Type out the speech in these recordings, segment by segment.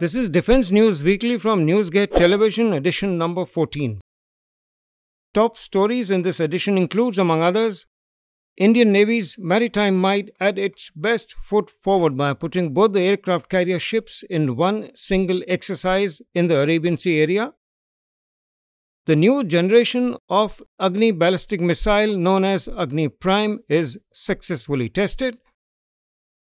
This is Defense News Weekly from Newsgate Television, edition number 14. Top stories in this edition includes, among others, Indian Navy's maritime might at its best foot forward by putting both the aircraft carrier ships in one single exercise in the Arabian Sea area. The new generation of Agni ballistic missile known as Agni Prime is successfully tested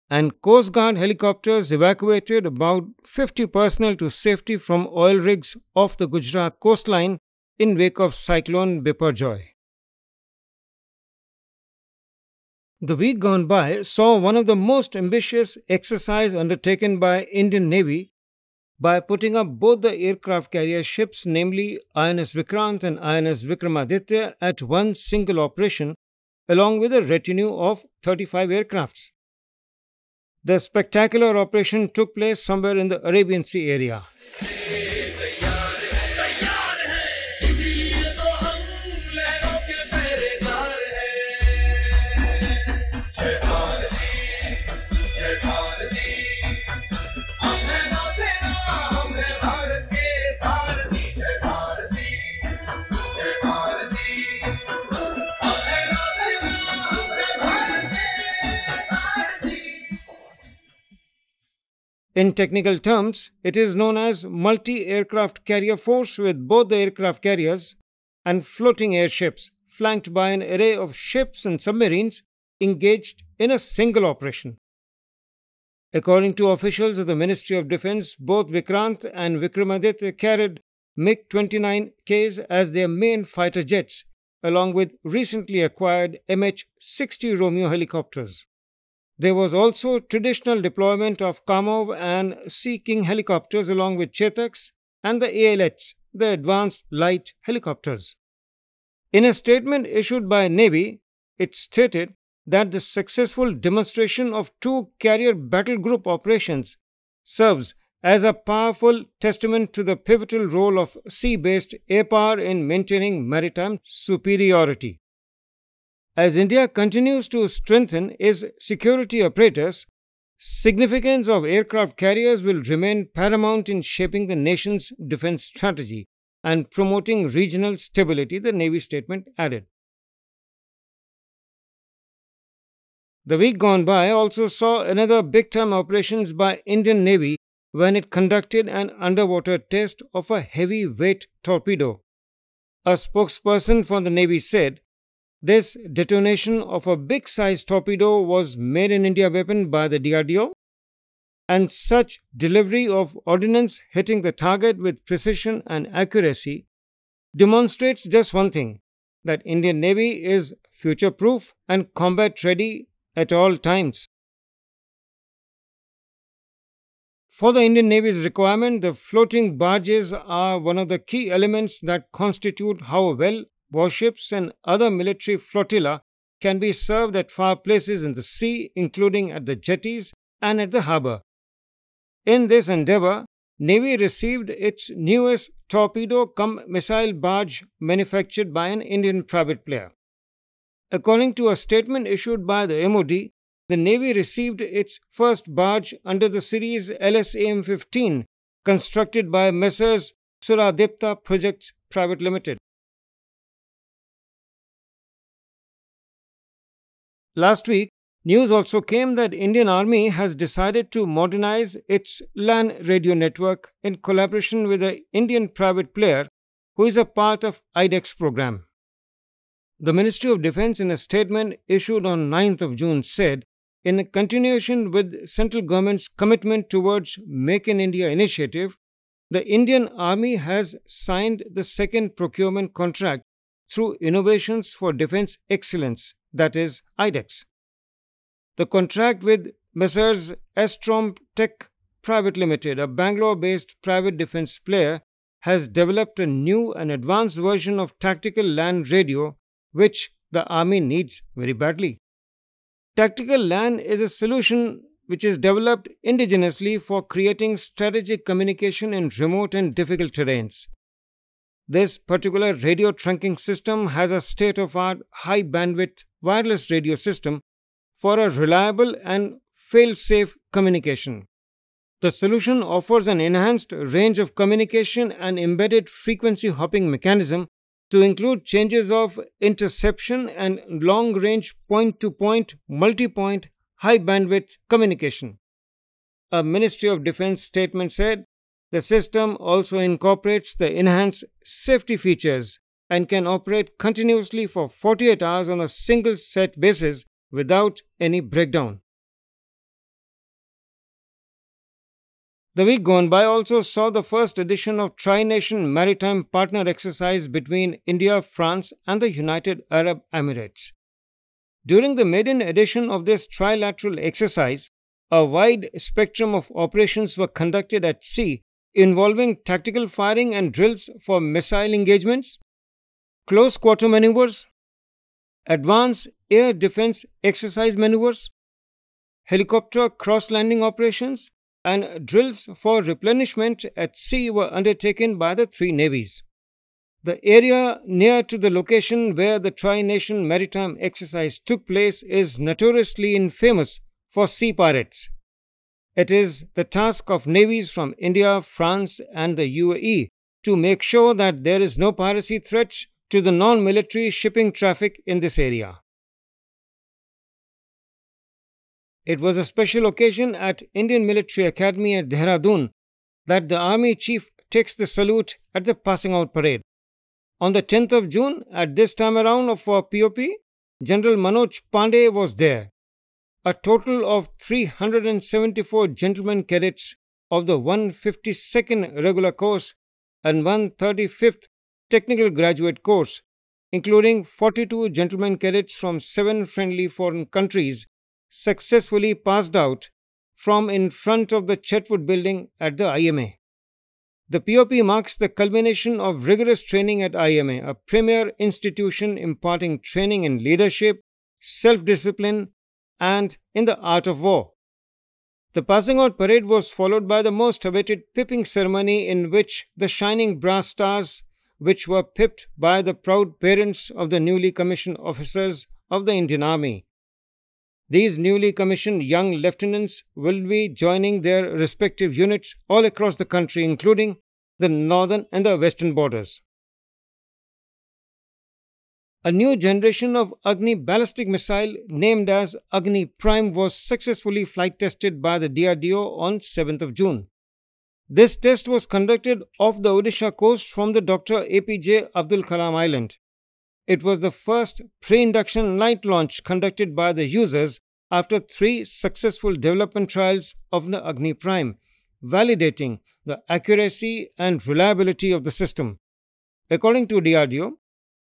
and Coast Guard helicopters evacuated about 50 personnel to safety from oil rigs off the Gujarat coastline in wake of cyclone Biparjoy. The week gone by saw one of the most ambitious exercise undertaken by Indian Navy by putting up both the aircraft carrier ships namely INS Vikrant and INS Vikramaditya at one single operation along with a retinue of 35 aircrafts. The spectacular operation took place somewhere in the Arabian Sea area. In technical terms, it is known as multi aircraft carrier force with both the aircraft carriers and floating airships flanked by an array of ships and submarines engaged in a single operation. According to officials of the Ministry of Defense, both Vikrant and Vikramaditya carried MiG 29Ks as their main fighter jets, along with recently acquired MH 60 Romeo helicopters. There was also traditional deployment of Kamov and Sea King helicopters along with Chetaks and the ALHs, the Advanced Light Helicopters. In a statement issued by Navy, it stated that the successful demonstration of two carrier battle group operations serves as a powerful testament to the pivotal role of sea based air power in maintaining maritime superiority. As India continues to strengthen its security apparatus, significance of aircraft carriers will remain paramount in shaping the nation's defense strategy and promoting regional stability, the Navy statement added. The week gone by also saw another big time operations by Indian Navy when it conducted an underwater test of a heavy weight torpedo. A spokesperson for the Navy said this detonation of a big sized torpedo was made in India weapon by the DRDO, and such delivery of ordnance hitting the target with precision and accuracy demonstrates just one thing that Indian Navy is future proof and combat ready at all times. For the Indian Navy's requirement, the floating barges are one of the key elements that constitute how well warships, and other military flotilla can be served at far places in the sea, including at the jetties and at the harbor. In this endeavor, Navy received its newest torpedo cum missile barge manufactured by an Indian private player. According to a statement issued by the MOD, the Navy received its first barge under the series LSAM 15, constructed by Messrs. Suryadipta Projects Private Limited. Last week, news also came that Indian Army has decided to modernize its LAN radio network in collaboration with an Indian private player who is a part of IDEX program. The Ministry of Defense in a statement issued on 9th of June said in continuation with central government's commitment towards Make in India initiative, the Indian Army has signed the second procurement contract through Innovations for Defense Excellence that is IDEX. The contract with Messrs. Astrome Tech Private Limited, a Bangalore based private defense player, has developed a new and advanced version of tactical land radio which the Army needs very badly. Tactical LAN is a solution which is developed indigenously for creating strategic communication in remote and difficult terrains. This particular radio trunking system has a state of art high bandwidth wireless radio system for a reliable and fail safe communication. The solution offers an enhanced range of communication and embedded frequency hopping mechanism to include changes of interception and long range point to point, multi point, high bandwidth communication. A Ministry of Defense statement said the system also incorporates the enhanced safety features and can operate continuously for 48 hours on a single set basis without any breakdown. The week gone by also saw the first edition of Tri Nation Maritime Partner exercise between India, France, and the United Arab Emirates. During the maiden edition of this trilateral exercise, a wide spectrum of operations were conducted at sea involving tactical firing and drills for missile engagements, close quarter maneuvers, advanced air defense exercise maneuvers, helicopter cross landing operations, and drills for replenishment at sea were undertaken by the three navies. The area near to the location where the Tri Nation maritime exercise took place is notoriously infamous for sea pirates. It is the task of navies from India, France, and the UAE to make sure that there is no piracy threat to the non military shipping traffic in this area. It was a special occasion at Indian Military Academy at Dehradun that the Army Chief takes the salute at the passing out parade. On the 10th of June, at this time around for POP, General Manoj Pandey was there. A total of 374 gentlemen cadets of the 152nd regular course and 135th technical graduate course, including 42 gentlemen cadets from seven friendly foreign countries, successfully passed out from in front of the Chetwood building at the IMA. The POP marks the culmination of rigorous training at IMA, a premier institution imparting training in leadership, self discipline, and in the art of war. The passing out parade was followed by the most awaited pipping ceremony in which the shining brass stars, which were pipped by the proud parents of the newly commissioned officers of the Indian Army, these newly commissioned young lieutenants will be joining their respective units all across the country, including the northern and the western borders. A new generation of Agni ballistic missile named as Agni Prime was successfully flight tested by the DRDO on 7th of June. This test was conducted off the Odisha coast from the Dr. APJ Abdul Kalam Island. It was the first pre induction night launch conducted by the users after three successful development trials of the Agni Prime, validating the accuracy and reliability of the system. According to DRDO,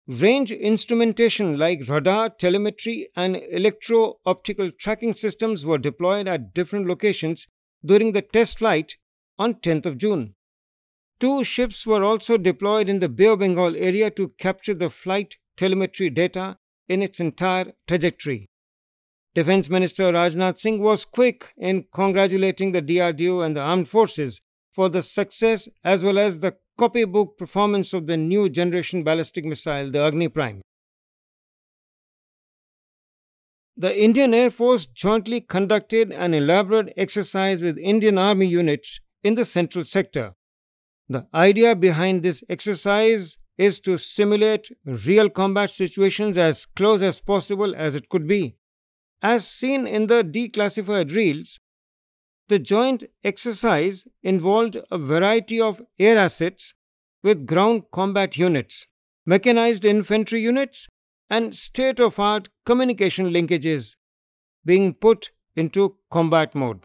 range instrumentation like radar, telemetry, and electro optical tracking systems were deployed at different locations during the test flight on 10th of June. Two ships were also deployed in the Bay of Bengal area to capture the flight telemetry data in its entire trajectory. Defense Minister Rajnath Singh was quick in congratulating the DRDO and the armed forces for the success as well as the copybook performance of the new generation ballistic missile, the Agni Prime. The Indian Air Force jointly conducted an elaborate exercise with Indian Army units in the central sector. The idea behind this exercise is to simulate real combat situations as close as possible as it could be. As seen in the declassified reels, the joint exercise involved a variety of air assets with ground combat units, mechanized infantry units, and state of art communication linkages being put into combat mode.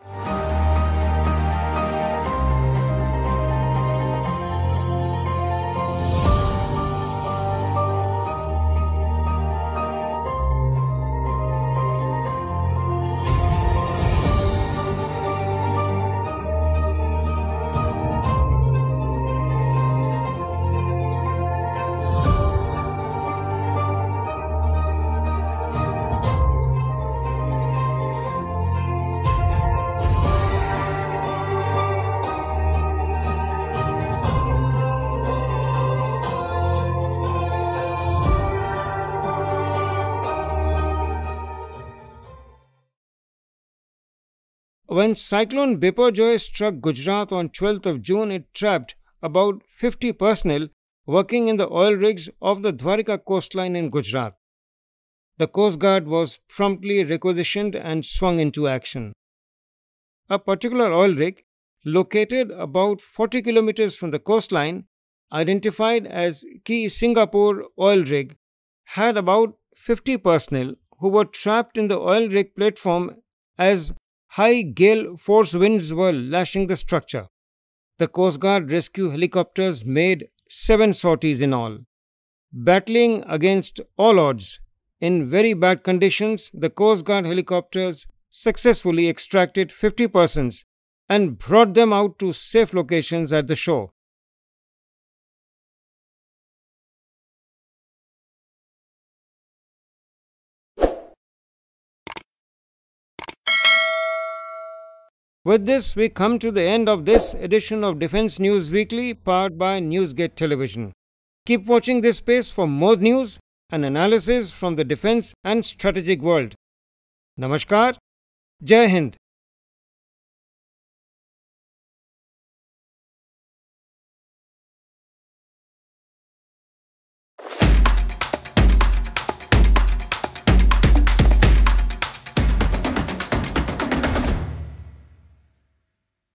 When Cyclone Biparjoy struck Gujarat on 12th of June, it trapped about 50 personnel working in the oil rigs of the Dwarka coastline in Gujarat. The Coast Guard was promptly requisitioned and swung into action. A particular oil rig, located about 40 kilometers from the coastline, identified as Key Singapore Oil Rig, had about 50 personnel who were trapped in the oil rig platform as high gale force winds were lashing the structure. The Coast Guard rescue helicopters made seven sorties in all. Battling against all odds, in very bad conditions, the Coast Guard helicopters successfully extracted 50 persons and brought them out to safe locations at the shore. With this, we come to the end of this edition of Defense News Weekly, powered by Newsgate Television. Keep watching this space for more news and analysis from the defense and strategic world. Namaskar, Jai Hind.